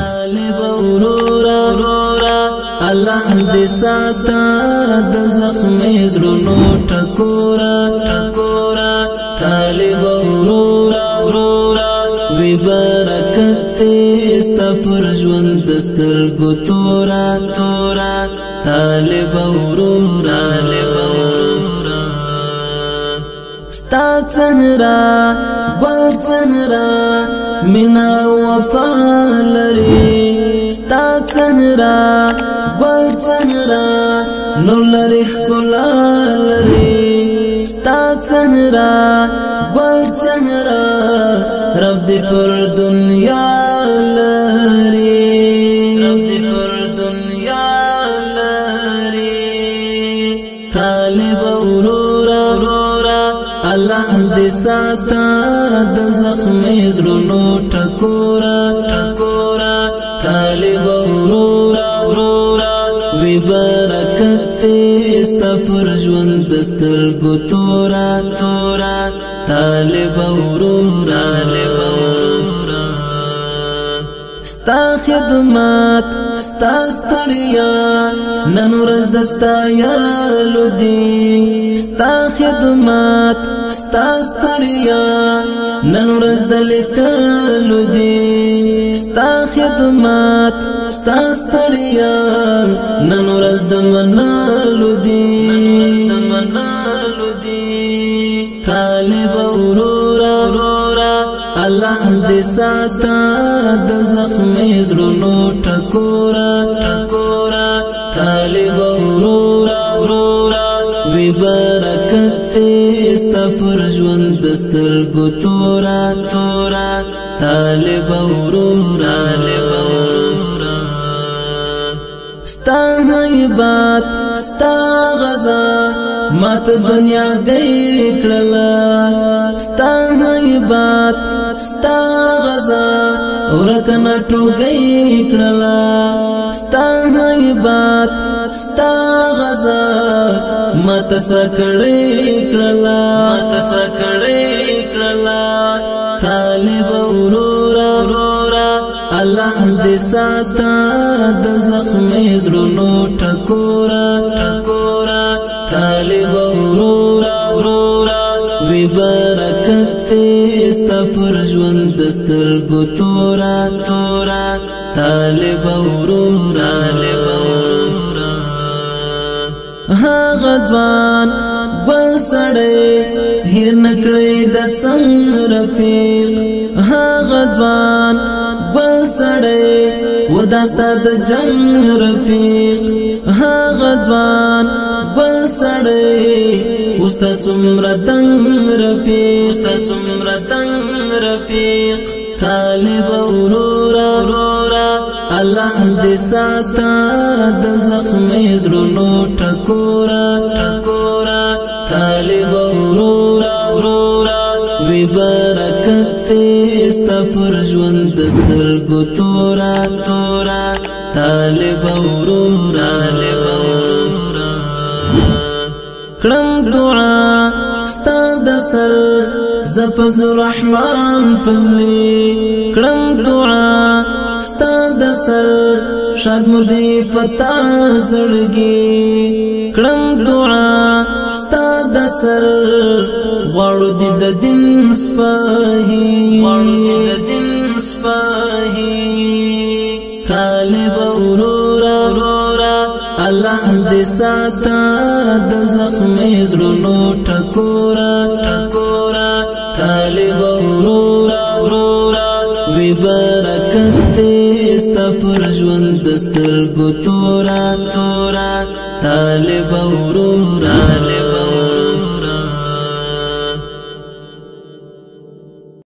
طالب ورورا ورورا الله دې ساته د زخم زړونو ټکورا ټکورا طالب ورورا ورورا وی برکت است پر ژوند دستر ګتورا تورا طالب ورورا طالب تا څنګه ګل څنګه مینا وفا لري ستا څنګه ګل څنګه نو لري ښکلا لري ستا څنګه ګل څنګه رب دې پر دنیا لري رب دې پر دنیا لري طالب ورو الله دې ساته د زخم زړونو ټکورا ټکورا طالب ورورا ورورا وی برکت است پر ژوند دستر کو تورا تورا طالب ورورا طالب ورورا ستا خدمات ستا ستړیا نن ورځ د ستا یار لودي ستا خدمات ستا ستړیا نن ورځ د لیکار لودي ستا خدمات ستا ستړیا نن ورځ د منالو دي طالب ورو الله دې ساته د زخم زړونو ټکورا ټکورا طالب ورورا ورورا وی برکت است پر ژوند دستر ګتورا تورا طالب ورورا طالب ورورا ستا عبادت ستا مات دنیا گئی کړل ستا غیبات ستا غزا ورکنا ټوګی کړل ستا غیبات ستا غزا مات سره کړی کړل مات سره کړی کړل طالب ورورا ورورا الله دې ساته د زخم زړونو ټکورا ټکورا طالب ورورا ورورا وی برکت است پر ژوند دستر کو تورا تورا طالب ورورا ها غدوان ګل سړې هیر نکړې د څنګه رفیق ها غدوان ګل سړې وداستا د جنگ رفیق ها غدوان سړی اوستا څومره تنگ رفیق اوستا څومره تنگ رفیق طالب اورورا اورورا الله دې ساته د زخم زړونو ټکورا ټکورا طالب اورورا اورورا وی برکت استا پر ژوند دستر ګتورا تورا طالب اورورا طالب کړم دعا ستا د سر ز فضل رحمان فضلی کړم دعا ستا د سر شاد مردی پتا زړګي کړم دعا ستا د سر غړو دي د دین سپاهي غړو دي د دین سپاهي الله دې ساته د زخم زړونو ټکورا ټکورا طالب ورورا ورورا وی برکت دې ستفر ژوند دستر ګتورا تورا طالب ورورا